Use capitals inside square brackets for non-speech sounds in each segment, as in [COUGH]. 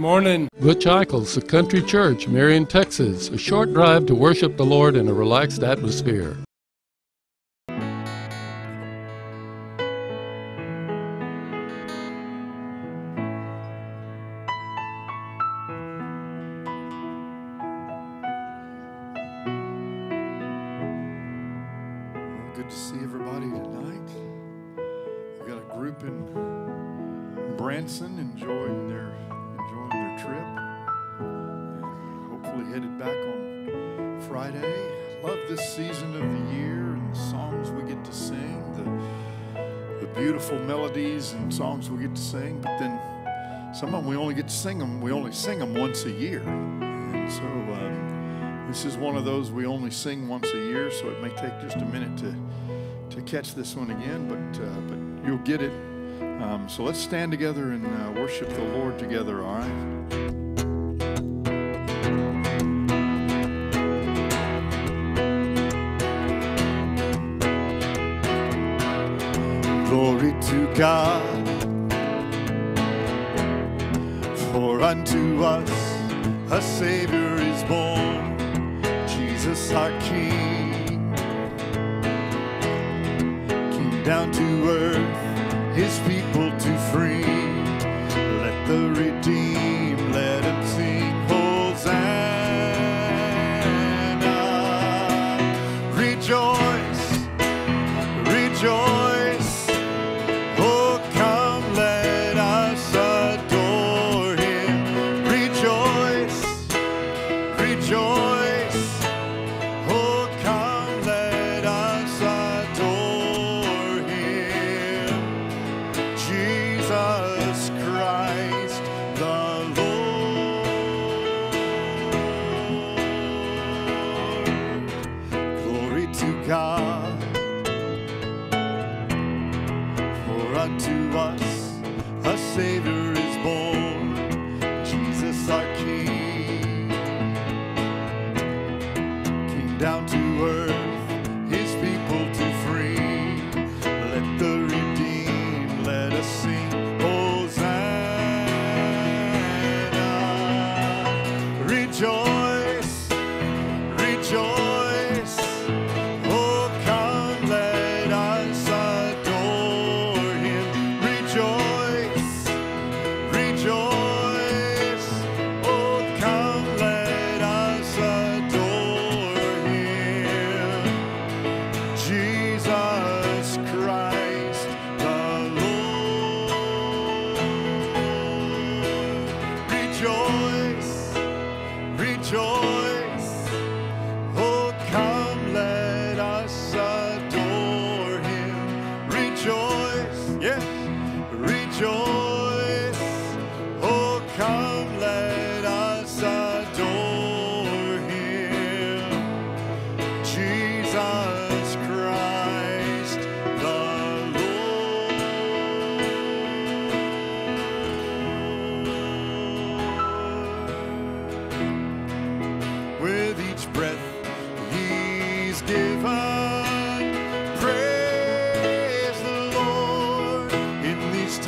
Morning. Butch Ikels The Country Church, Marion, Texas. A short drive to worship the Lord in a relaxed atmosphere. sing once a year, so it may take just a minute to, to catch this one again, but, uh, but you'll get it. Um, so let's stand together and uh, worship the Lord together, all right? Glory to God, for unto us a Savior is born. Jesus our King came down to earth, his people to free. Let the redeemed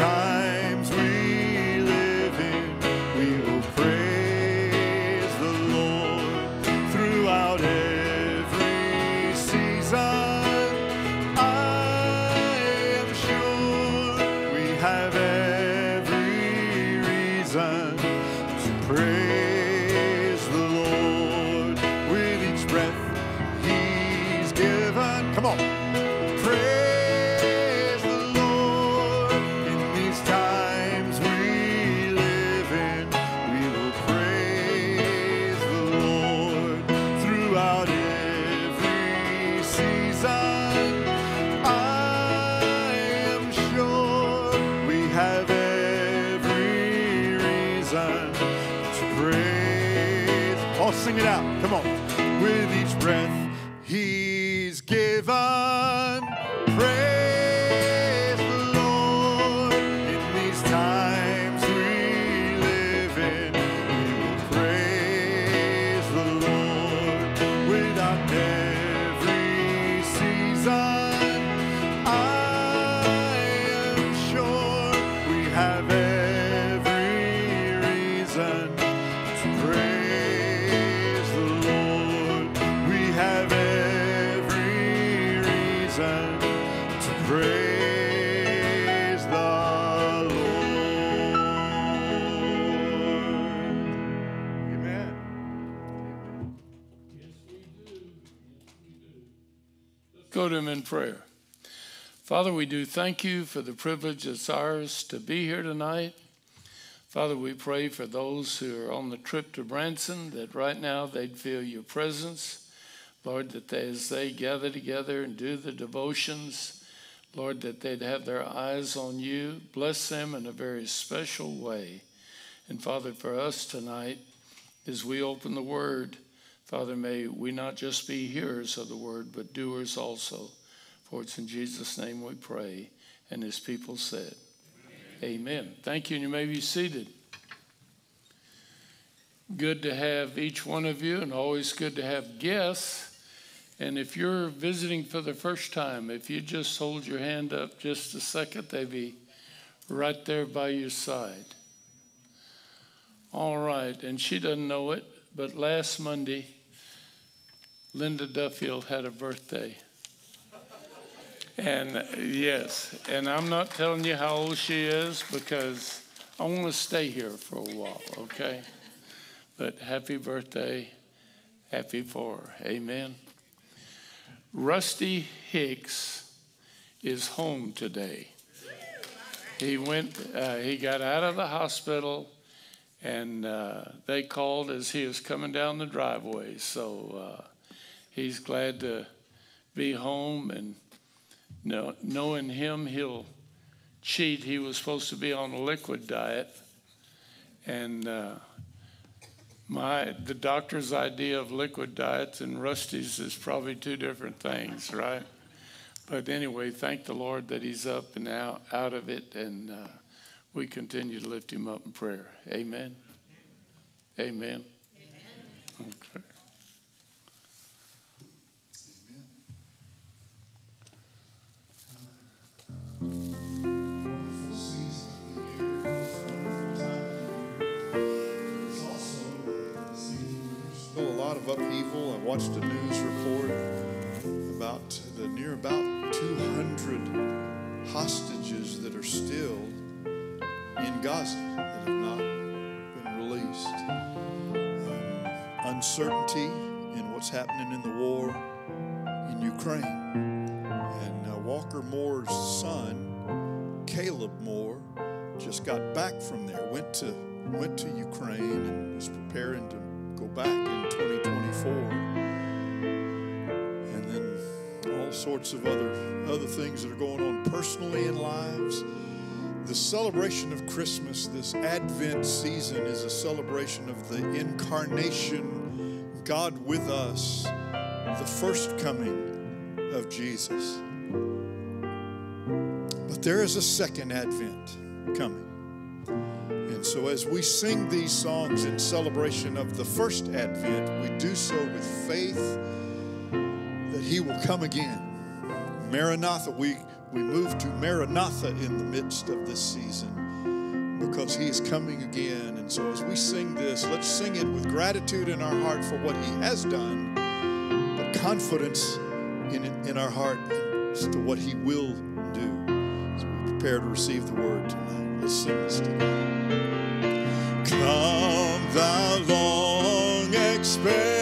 time. sing it out. Come on. With each breath he's given, praise the Lord. In these times we live in, we will praise the Lord with every season. I am sure we have. Prayer. Father, we do thank you for the privilege it's ours to be here tonight. Father, we pray for those who are on the trip to Branson that right now they'd feel your presence. Lord, that they, as they gather together and do the devotions, Lord, that they'd have their eyes on you. Bless them in a very special way. And Father, for us tonight, as we open the word, Father, may we not just be hearers of the word, but doers also. For it's in Jesus' name we pray. And his people said, Amen. Amen. Thank you, and you may be seated. Good to have each one of you, and always good to have guests. And if you're visiting for the first time, if you just hold your hand up just a second, they'll be right there by your side. All right, and she doesn't know it, but last Monday, Linda Duffield had a birthday. And yes, and I'm not telling you how old she is because I want to stay here for a while, okay? But happy birthday, happy for her. Amen. Rusty Hicks is home today. He went, uh, he got out of the hospital and uh, they called as he was coming down the driveway. So uh, he's glad to be home and know, knowing him, he'll cheat. He was supposed to be on a liquid diet, and uh, my the doctor's idea of liquid diets and Rusty's is probably two different things, right? But anyway, thank the Lord that he's up and out out of it, and uh, we continue to lift him up in prayer. Amen. Amen. Amen. Okay. Lot. I watched a news report about the near about 200 hostages that are still in Gaza that have not been released. Um, uncertainty in what's happening in the war in Ukraine. And uh, Walker Moore's son, Caleb Moore, just got back from there. Went to went to Ukraine and was preparing to go back in 2024. And then all sorts of other other things that are going on personally in lives. The celebration of Christmas, this Advent season, is a celebration of the incarnation, God with us, the first coming of Jesus. But there is a second Advent coming. And so, as we sing these songs in celebration of the first Advent, we do so with faith that He will come again. Maranatha, we, we move to Maranatha in the midst of this season because He is coming again. And so, as we sing this, let's sing it with gratitude in our heart for what He has done, but confidence in, in our heart as to what He will do. As we prepare to receive the word tonight, let's sing this together. Come, thou long expected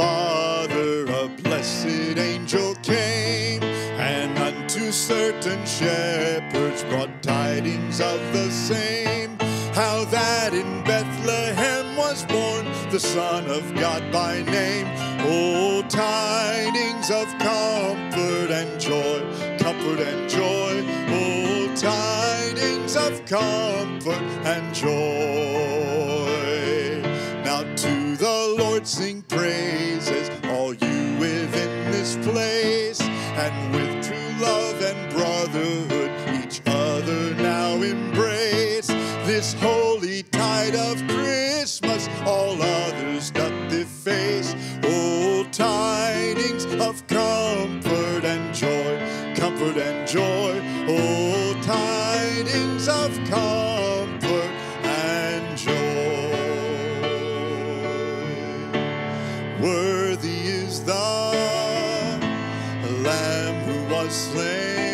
Father, a blessed angel came, and unto certain shepherds brought tidings of the same. How that in Bethlehem was born the Son of God by name. Oh, tidings of comfort and joy, comfort and joy. Oh, tidings of comfort and joy. Now to the Lord sing praises, all you within this place, and with true love and brotherhood, each other now embrace. This holy tide of Christmas, all others doth deface. Oh, tidings of comfort and joy, comfort and joy. Oh, tidings of comfort Worthy is the Lamb who was slain.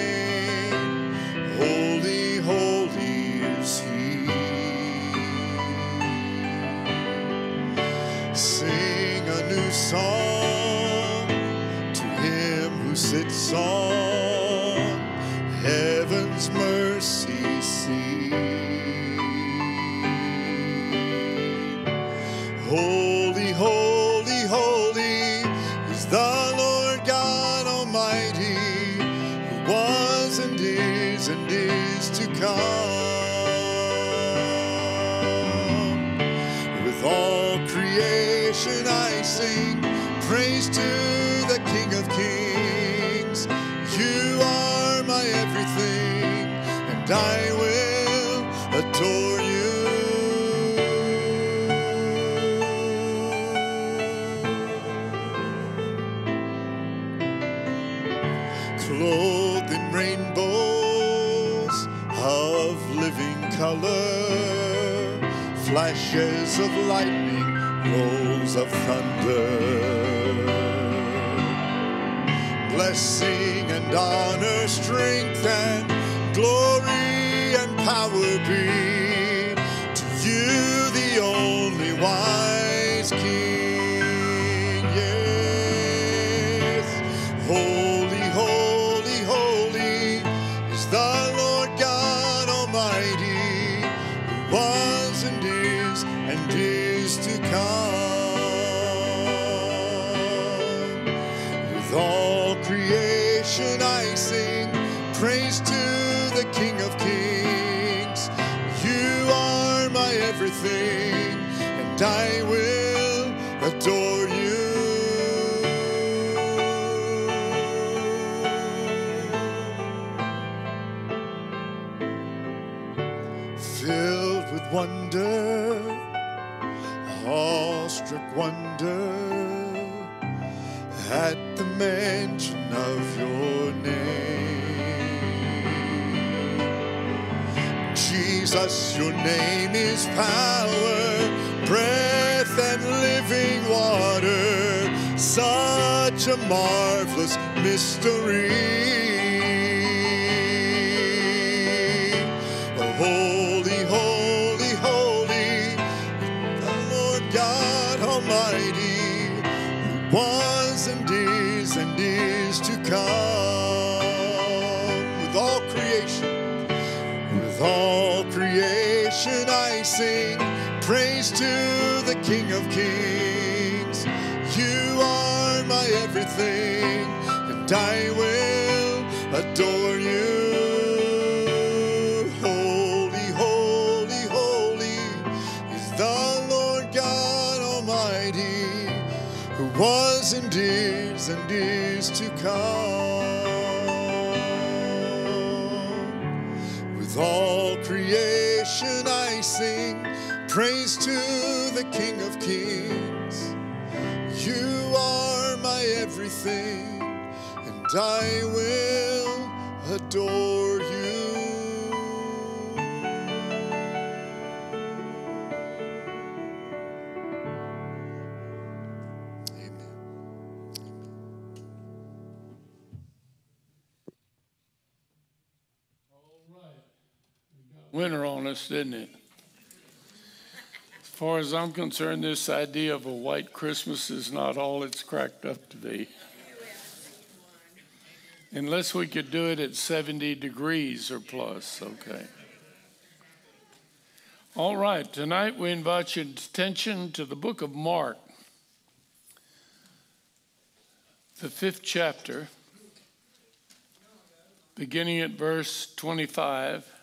And I will adore you. Clothed in rainbows of living color, flashes of lightning, rolls of thunder blessing and honor, strength and glory and power be to you, the only wise King. And I will adore you. Filled with wonder, awestruck wonder at the mention of your name. Jesus, your name is power, A marvelous mystery. Oh, holy, holy, holy, the Lord God Almighty, who was and is and is to come. With all creation, with all creation I sing praise to the King of Kings. My everything, and I will adore you. Holy, holy, holy is the Lord God Almighty, who was and is and is to come. With all creation I sing praise to the King of Kings. Everything, and I will adore you. Winter on us, didn't it? Far as I'm concerned, this idea of a white Christmas is not all it's cracked up to be. Unless we could do it at 70 degrees or plus, okay. All right, tonight we invite your attention to the book of Mark, the fifth chapter, beginning at verse 25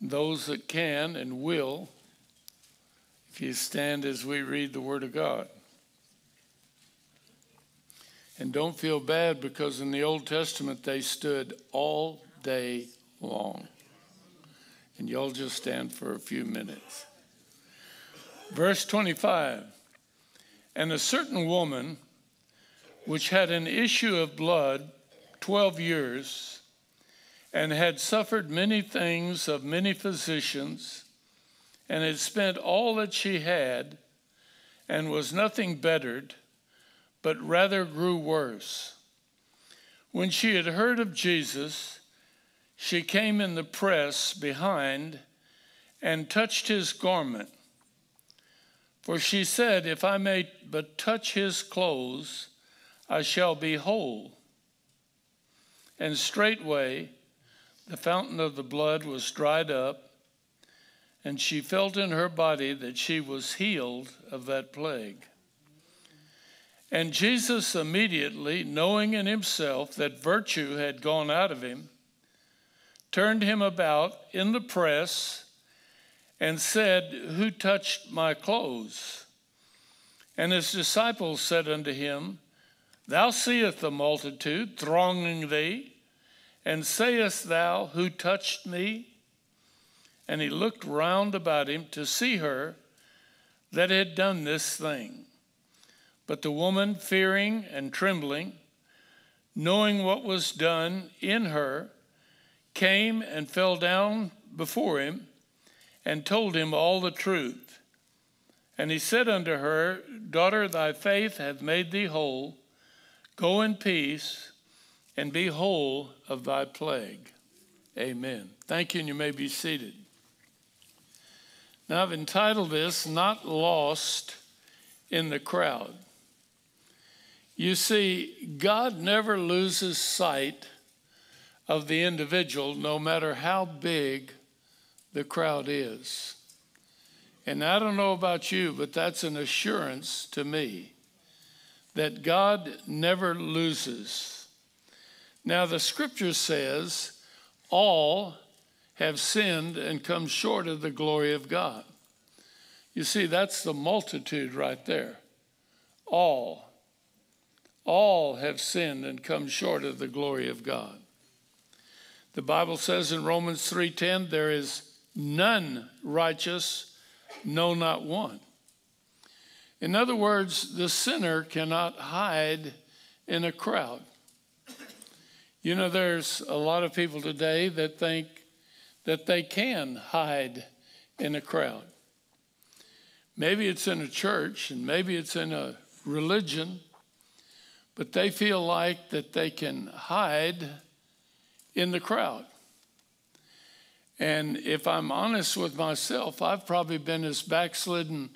those that can and will, if you stand as we read the Word of God. And don't feel bad because in the Old Testament they stood all day long. And y'all just stand for a few minutes. Verse 25 And a certain woman which had an issue of blood 12 years, and had suffered many things of many physicians, and had spent all that she had, and was nothing bettered, but rather grew worse. When she had heard of Jesus, she came in the press behind and touched his garment. For she said, If I may but touch his clothes, I shall be whole. And straightway, the fountain of the blood was dried up, and she felt in her body that she was healed of that plague. And Jesus immediately, knowing in himself that virtue had gone out of him, turned him about in the press and said, Who touched my clothes? And his disciples said unto him, Thou seest the multitude thronging thee and sayest thou, Who touched me? And he looked round about him to see her that had done this thing. But the woman, fearing and trembling, knowing what was done in her, came and fell down before him and told him all the truth. And he said unto her, Daughter, thy faith hath made thee whole. Go in peace and be whole of thy plague. Amen. Thank you, and you may be seated. Now, I've entitled this Not Lost in the Crowd. You see, God never loses sight of the individual, no matter how big the crowd is. And I don't know about you, but that's an assurance to me that God never loses now, the scripture says, all have sinned and come short of the glory of God. You see, that's the multitude right there. All. All have sinned and come short of the glory of God. The Bible says in Romans 3:10 there is none righteous, no not one. In other words, the sinner cannot hide in a crowd. You know, there's a lot of people today that think that they can hide in a crowd. Maybe it's in a church and maybe it's in a religion, but they feel like that they can hide in the crowd. And if I'm honest with myself, I've probably been as backslidden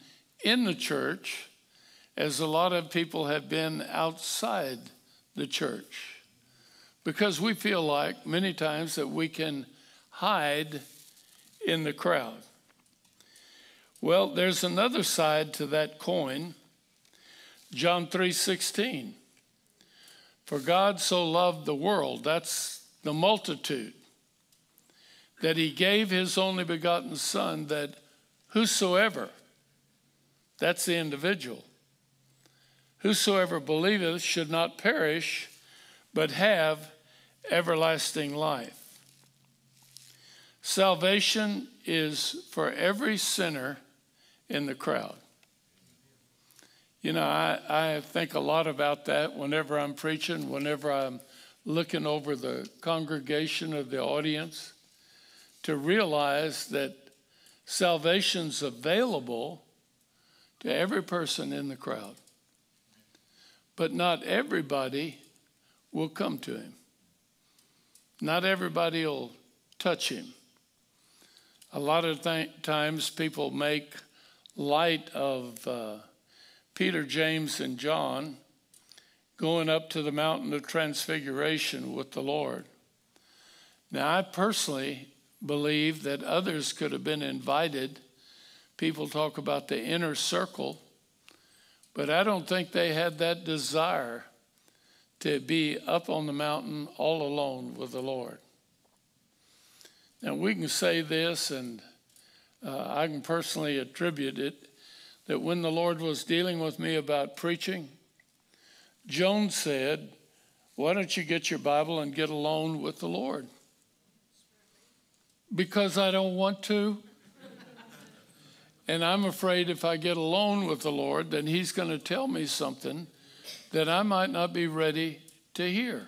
in the church as a lot of people have been outside the church because we feel like many times that we can hide in the crowd. Well, there's another side to that coin. John 3:16. For God so loved the world, that's the multitude, that he gave his only begotten son that whosoever that's the individual whosoever believeth should not perish but have everlasting life. Salvation is for every sinner in the crowd. You know, I, I think a lot about that whenever I'm preaching, whenever I'm looking over the congregation of the audience, to realize that salvation's available to every person in the crowd. But not everybody will come to him. Not everybody will touch him. A lot of th- times people make light of uh, Peter, James, and John going up to the mountain of transfiguration with the Lord. Now, I personally believe that others could have been invited. People talk about the inner circle, but I don't think they had that desire to be up on the mountain all alone with the Lord. Now, we can say this, and uh, I can personally attribute it that when the Lord was dealing with me about preaching, Joan said, Why don't you get your Bible and get alone with the Lord? Because I don't want to. and I'm afraid if I get alone with the Lord, then He's going to tell me something that I might not be ready to hear.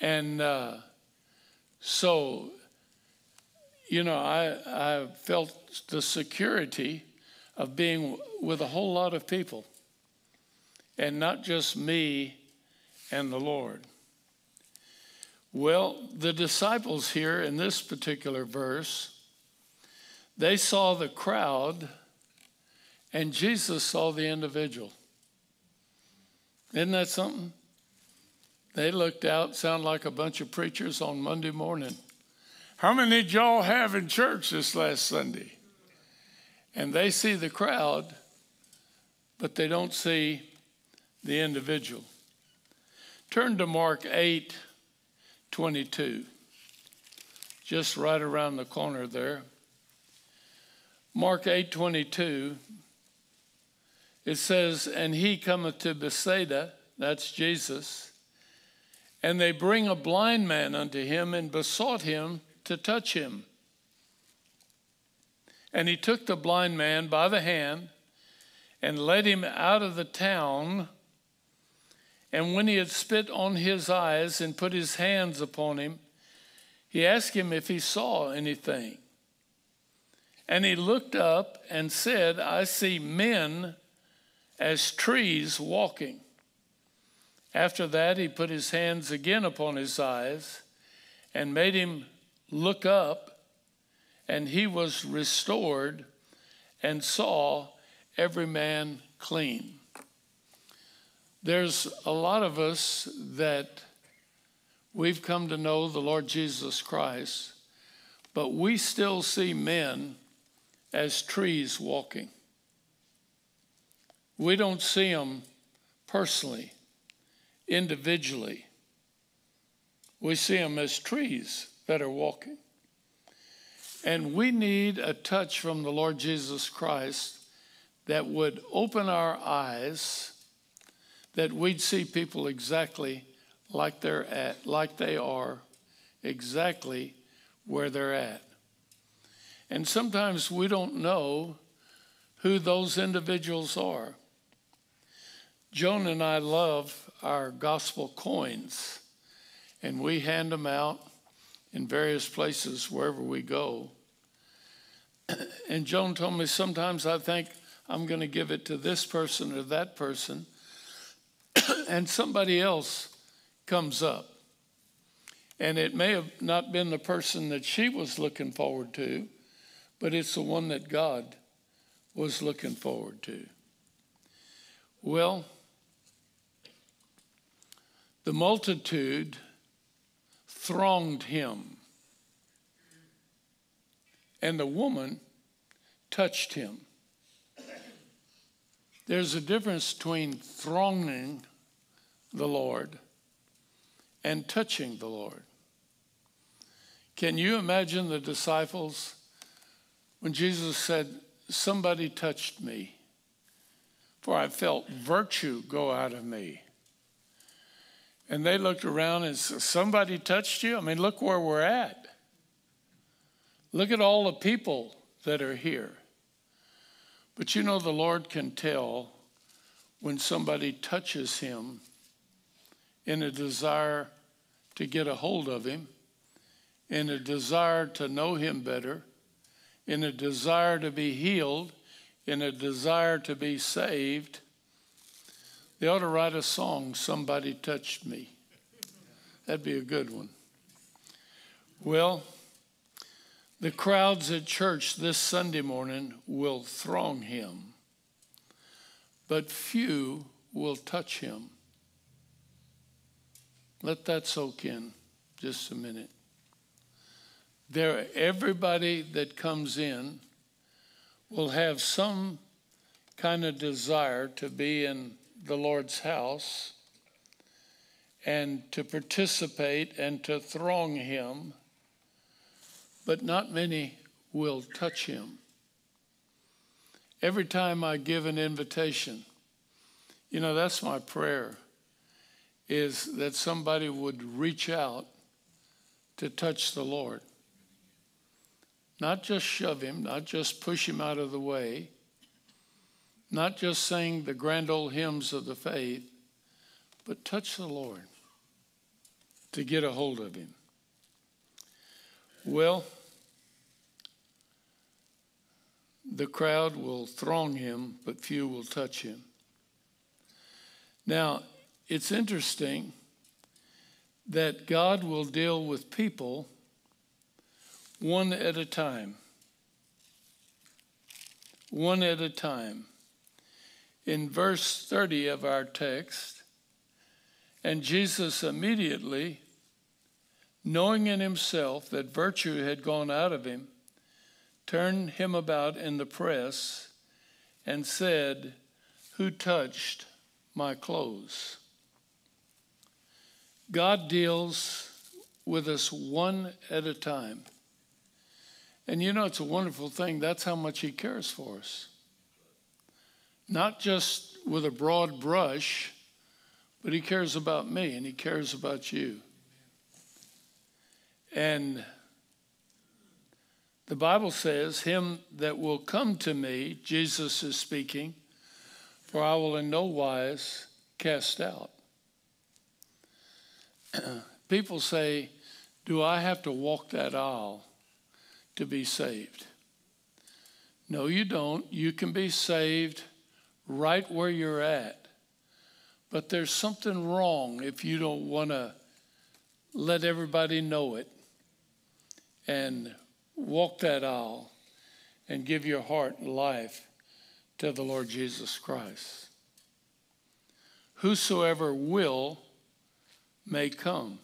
And uh, so, you know, I, I felt the security of being with a whole lot of people and not just me and the Lord. Well, the disciples here in this particular verse, they saw the crowd and Jesus saw the individual. Isn't that something? They looked out, sound like a bunch of preachers on Monday morning. How many did y'all have in church this last Sunday? And they see the crowd, but they don't see the individual. Turn to Mark 8 22, just right around the corner there. Mark 8 22, it says, And he cometh to Bethsaida, that's Jesus, and they bring a blind man unto him and besought him to touch him. And he took the blind man by the hand and led him out of the town. And when he had spit on his eyes and put his hands upon him, he asked him if he saw anything. And he looked up and said, I see men as trees walking. After that, he put his hands again upon his eyes and made him look up and he was restored and saw every man clean. There's a lot of us that we've come to know the Lord Jesus Christ, but we still see men as trees walking. We don't see them personally, individually. We see them as trees that are walking. And we need a touch from the Lord Jesus Christ that would open our eyes, that we'd see people exactly like they're at, like they are, exactly where they're at. And sometimes we don't know who those individuals are. Joan and I love our gospel coins, and we hand them out in various places wherever we go. And Joan told me sometimes I think I'm going to give it to this person or that person, [COUGHS] and somebody else comes up. And it may have not been the person that she was looking forward to, but it's the one that God was looking forward to. Well, the multitude thronged him. And the woman touched him. There's a difference between thronging the Lord and touching the Lord. Can you imagine the disciples when Jesus said, Somebody touched me, for I felt virtue go out of me? And they looked around and said, Somebody touched you? I mean, look where we're at. Look at all the people that are here. But you know, the Lord can tell when somebody touches him in a desire to get a hold of him, in a desire to know him better, in a desire to be healed, in a desire to be saved. They ought to write a song, Somebody Touched Me. That'd be a good one. Well, the crowds at church this Sunday morning will throng him, but few will touch him. Let that soak in just a minute. There, everybody that comes in will have some kind of desire to be in the Lord's house and to participate and to throng him but not many will touch him. Every time I give an invitation, you know, that's my prayer, is that somebody would reach out to touch the Lord. Not just shove him, not just push him out of the way, not just sing the grand old hymns of the faith, but touch the Lord to get a hold of him. Well, the crowd will throng him, but few will touch him. Now, it's interesting that God will deal with people one at a time. One at a time. In verse 30 of our text, and Jesus immediately knowing in himself that virtue had gone out of him, turned him about in the press and said, Who touched my clothes? God deals with us one at a time. And you know, it's a wonderful thing. That's how much He cares for us. Not just with a broad brush, but He cares about me and He cares about you. And the Bible says, Him that will come to me, Jesus is speaking, for I will in no wise cast out. [CLEARS THROAT] People say, Do I have to walk that aisle to be saved? No, you don't. You can be saved right where you're at. But there's something wrong if you don't want to let everybody know it and walk that aisle and give your heart and life to the Lord Jesus Christ. Whosoever will may come.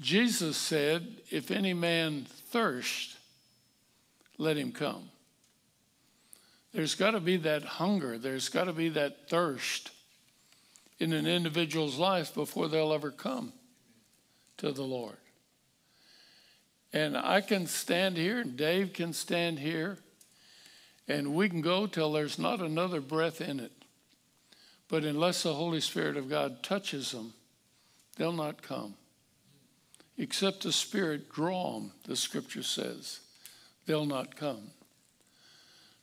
Jesus said, If any man thirst, let him come. There's got to be that hunger, there's got to be that thirst in an individual's life before they'll ever come to the Lord. And I can stand here, and Dave can stand here, and we can go till there's not another breath in it. But unless the Holy Spirit of God touches them, they'll not come. Except the Spirit draw them, the scripture says, they'll not come.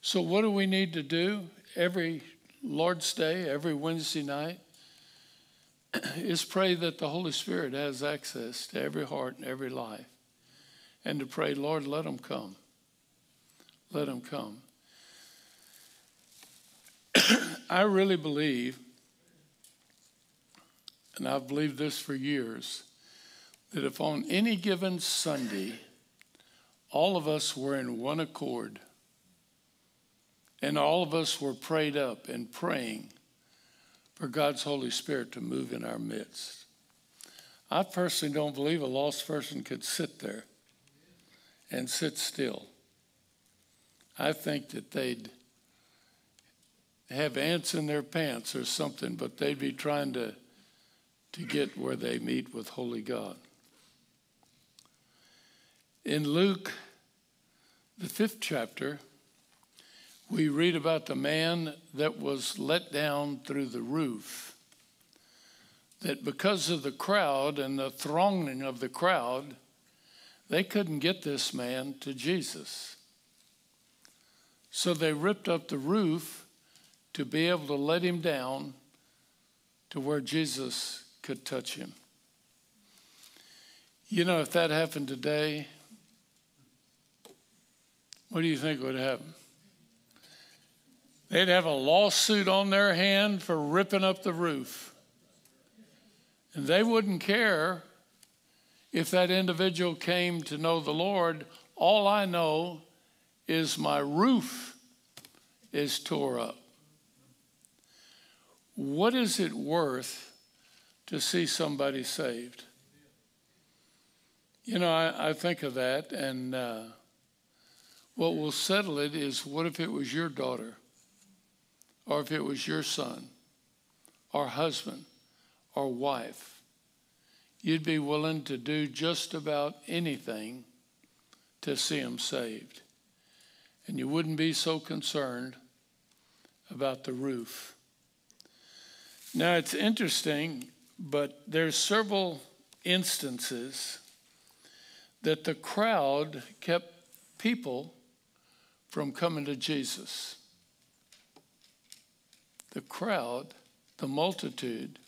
So, what do we need to do every Lord's Day, every Wednesday night? [CLEARS THROAT] is pray that the Holy Spirit has access to every heart and every life and to pray, Lord, let them come. Let them come. [CLEARS THROAT] I really believe, and I've believed this for years, that if on any given Sunday all of us were in one accord and all of us were prayed up and praying for God's Holy Spirit to move in our midst, I personally don't believe a lost person could sit there and sit still. I think that they'd have ants in their pants or something, but they'd be trying to, to get where they meet with Holy God. In Luke, the fifth chapter, we read about the man that was let down through the roof. That because of the crowd and the thronging of the crowd, they couldn't get this man to Jesus. So they ripped up the roof to be able to let him down to where Jesus could touch him. You know, if that happened today, what do you think would happen? They'd have a lawsuit on their hand for ripping up the roof. And they wouldn't care if that individual came to know the Lord. All I know is my roof is tore up. What is it worth to see somebody saved? You know, I, I think of that, and uh, what will settle it is what if it was your daughter? Or if it was your son or husband or wife, you'd be willing to do just about anything to see them saved. And you wouldn't be so concerned about the roof. Now it's interesting, but there's several instances that the crowd kept people from coming to Jesus the crowd, the multitude,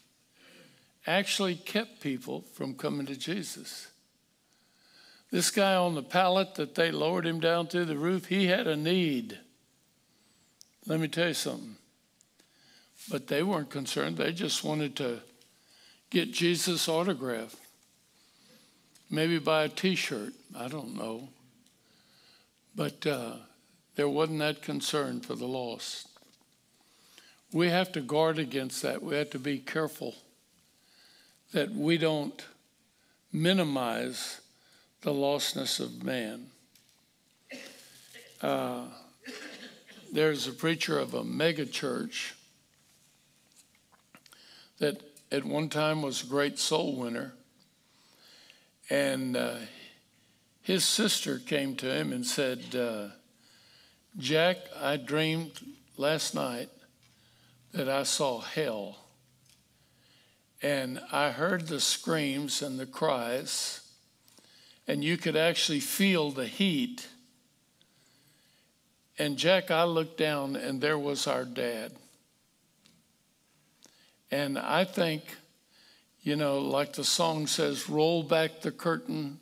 actually kept people from coming to Jesus. This guy on the pallet that they lowered him down through the roof, he had a need. Let me tell you something. But they weren't concerned. They just wanted to get Jesus' autograph. Maybe buy a t shirt. I don't know. But uh, there wasn't that concern for the lost. We have to guard against that. We have to be careful that we don't minimize the lostness of man. Uh, there's a preacher of a mega church that at one time was a great soul winner. And uh, his sister came to him and said, uh, Jack, I dreamed last night that I saw hell. And I heard the screams and the cries, and you could actually feel the heat. And Jack, I looked down, and there was our dad. And I think, you know, like the song says, roll back the curtain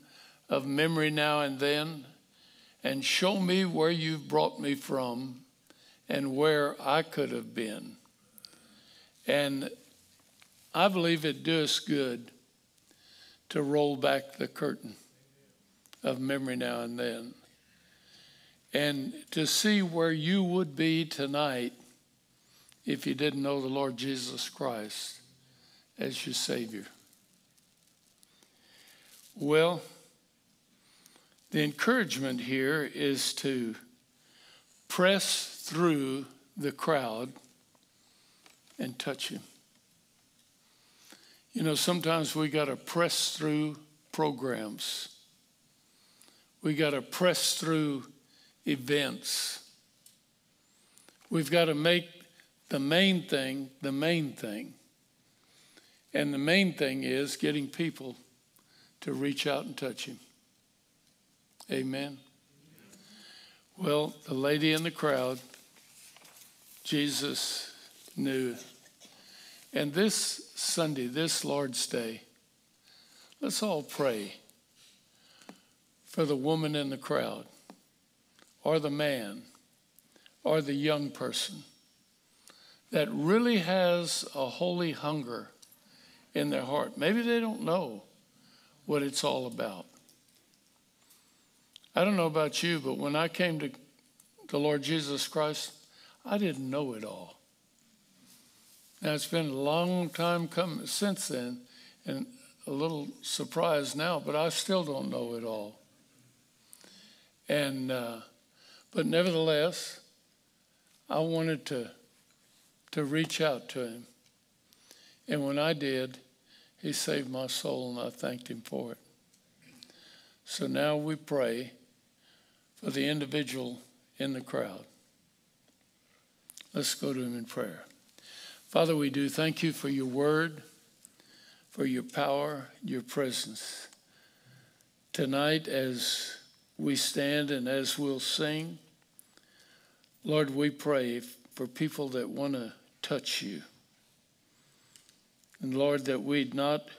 of memory now and then and show me where you've brought me from and where I could have been. And I believe it does us good to roll back the curtain of memory now and then and to see where you would be tonight if you didn't know the Lord Jesus Christ as your Savior. Well, the encouragement here is to press through the crowd and touch him. You know, sometimes we got to press through programs. We got to press through events. We've got to make the main thing the main thing. And the main thing is getting people to reach out and touch him. Amen. Well, the lady in the crowd, Jesus knew. And this Sunday, this Lord's Day, let's all pray for the woman in the crowd, or the man, or the young person that really has a holy hunger in their heart. Maybe they don't know what it's all about. I don't know about you, but when I came to the Lord Jesus Christ, I didn't know it all. Now, it's been a long time coming since then, and a little surprised now, but I still don't know it all. And, uh, but nevertheless, I wanted to, to reach out to him. And when I did, he saved my soul, and I thanked him for it. So now we pray for the individual in the crowd. Let's go to him in prayer. Father, we do thank you for your word, for your power, your presence. tonight as we stand and as we'll sing, Lord, we pray for people that want to touch you. And Lord, that we'd not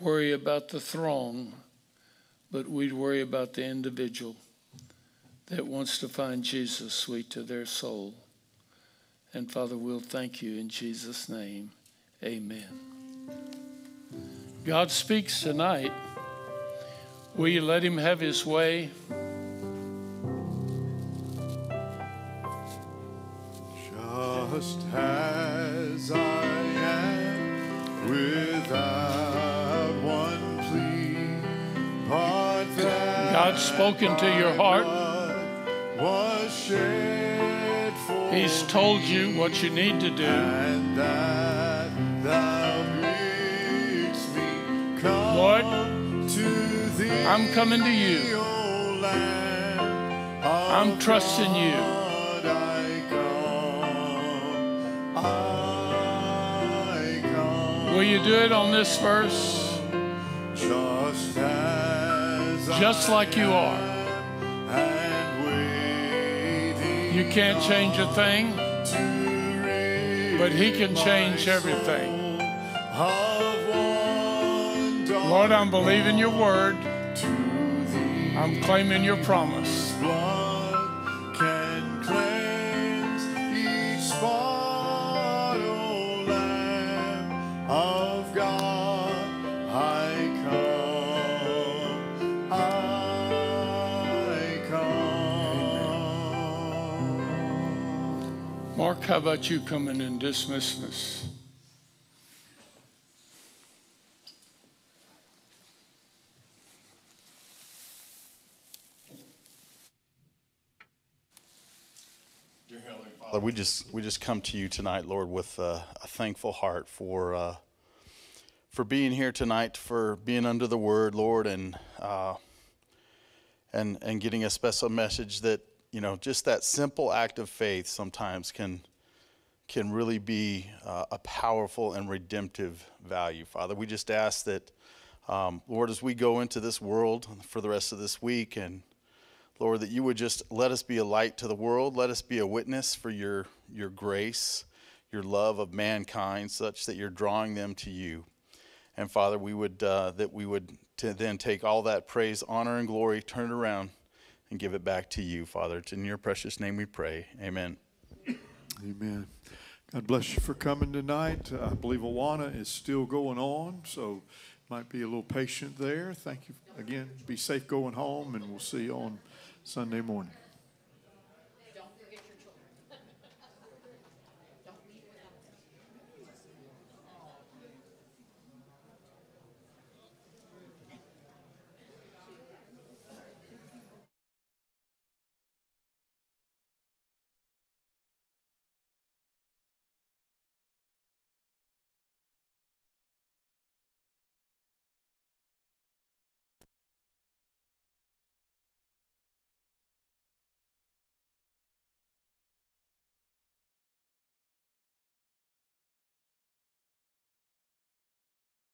worry about the throng, but we'd worry about the individual that wants to find Jesus sweet to their soul. And Father, we'll thank you in Jesus' name. Amen. God speaks tonight. Will you let him have his way? Just as I am without one plea, God's spoken to your heart. He's told you what you need to do. and that thou bidst me come Lord, to thee, I'm coming to you. I'm trusting you. I come, I come, Will you do it on this verse? just as Just like you are. You can't change a thing, but He can change everything. Lord, I'm believing your word. I'm claiming your promise. Mark, how about you coming and dismissing us? Dear Heavenly Father, we just we just come to you tonight, Lord, with a, a thankful heart for uh, for being here tonight, for being under the Word, Lord, and uh, and and getting a special message that you know just that simple act of faith sometimes can can really be uh, a powerful and redemptive value. Father, we just ask that, um, Lord, as we go into this world for the rest of this week and Lord, that you would just let us be a light to the world. Let us be a witness for your, your grace, your love of mankind, such that you're drawing them to you. And Father, we would uh, that we would to then take all that praise, honor, and glory, turn it around, and give it back to you, Father. It's in your precious name we pray. Amen. Amen. God bless you for coming tonight. Uh, I believe Awana is still going on, so might be a little patient there. Thank you again. Be safe going home, and we'll see you on Sunday morning.